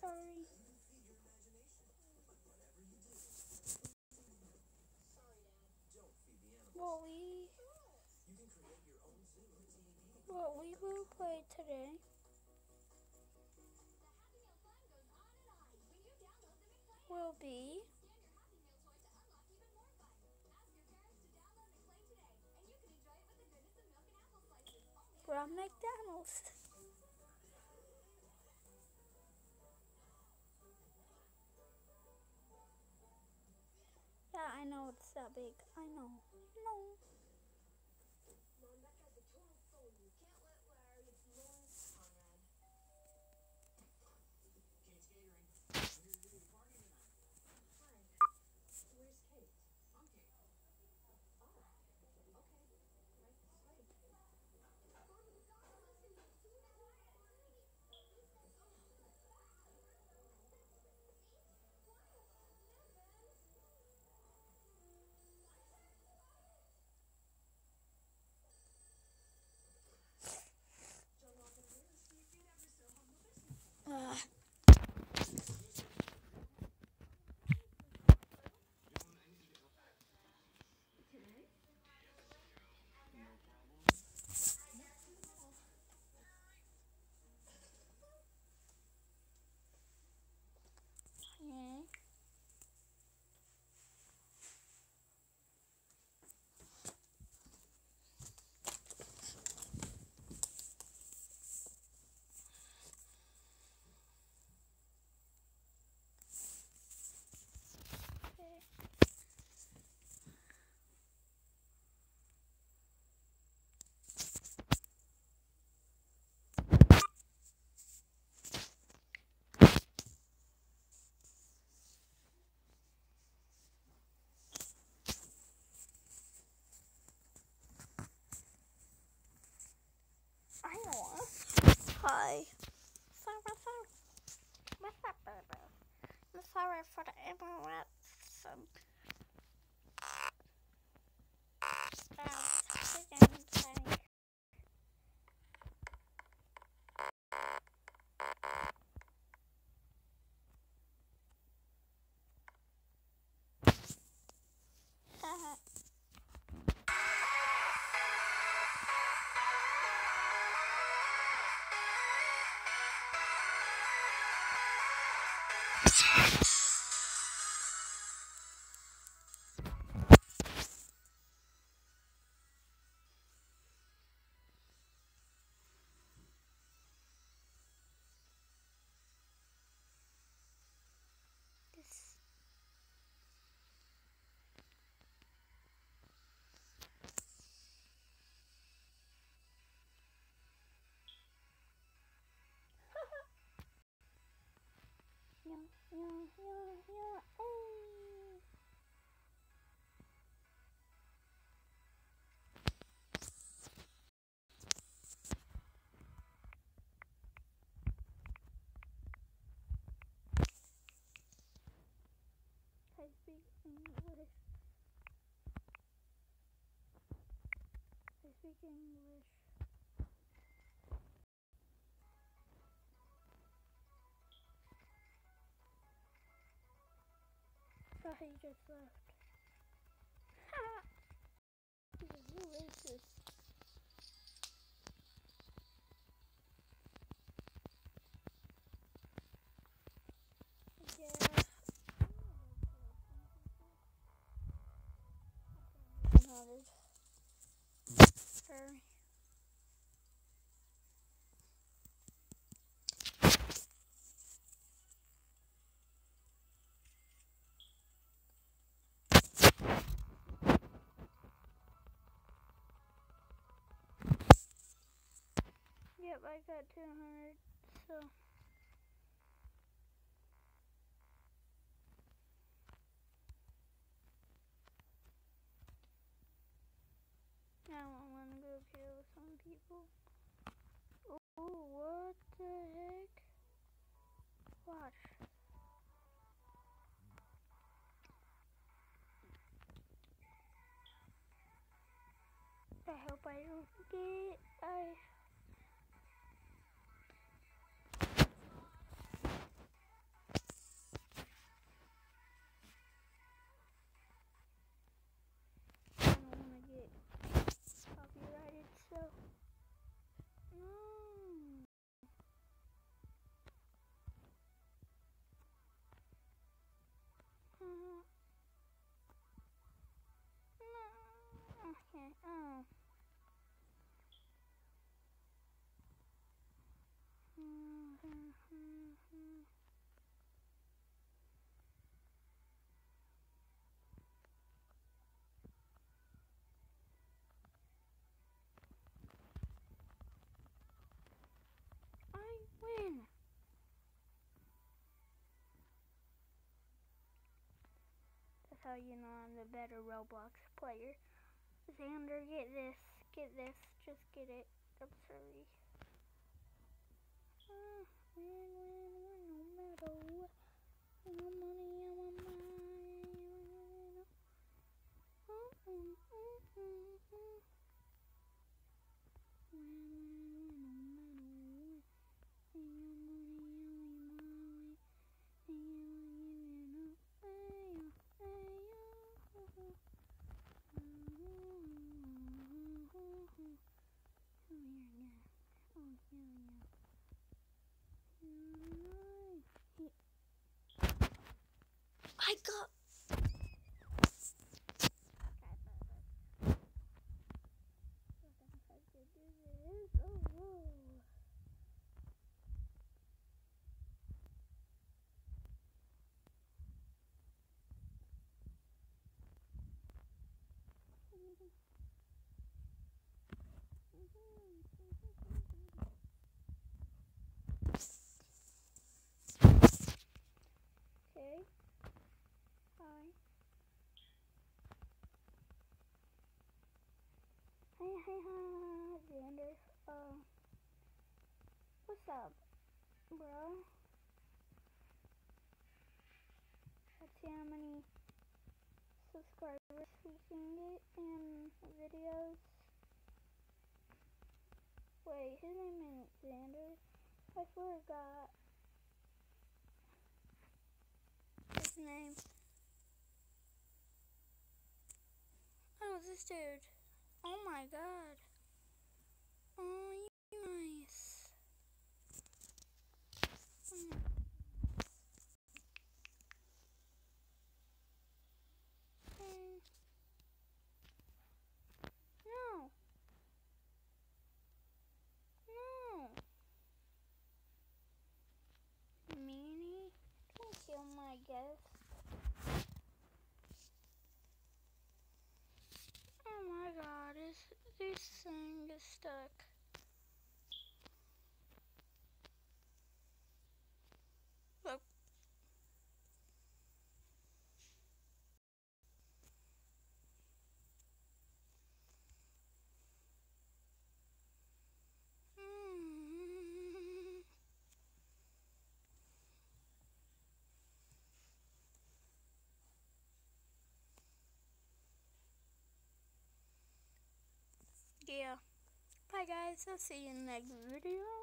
sorry. What we what we will play today will be from McDonald's. It's that big. I know. No. Uh, yeah. Okay. I know. Hi. Sorry? I'm sorry for the interruption. English. He just left. Ha! He's. Yeah. Nodded. Sorry. Yep, I got 200, so. Oh, what the heck? Watch. I hope I don't get. I. Oh. I win. That's how you know I'm the better Roblox player. Xander, get this. Get this. Just get it. I'm sorry. Ah, win, win, win, no matter what. No money on my mind. Oh, oh, oh, oh, oh. Win, win, win, no matter what. Ain't no money on my mind. Ain't no giving up. Hey, hey, oh, Come here, yeah. Oh, yeah, yeah. I got. Okay. Hi. Hey, hey, hi, Xander. Uh, what's up, bro? Let's see how many subscribers we can get in videos. Wait, his name isn't Xander. I forgot his name. Oh, this dude. Oh my god. Oh, No. No. My. Oh my god, this, this thing is stuck. Yeah. Bye guys, I'll see you in the next video.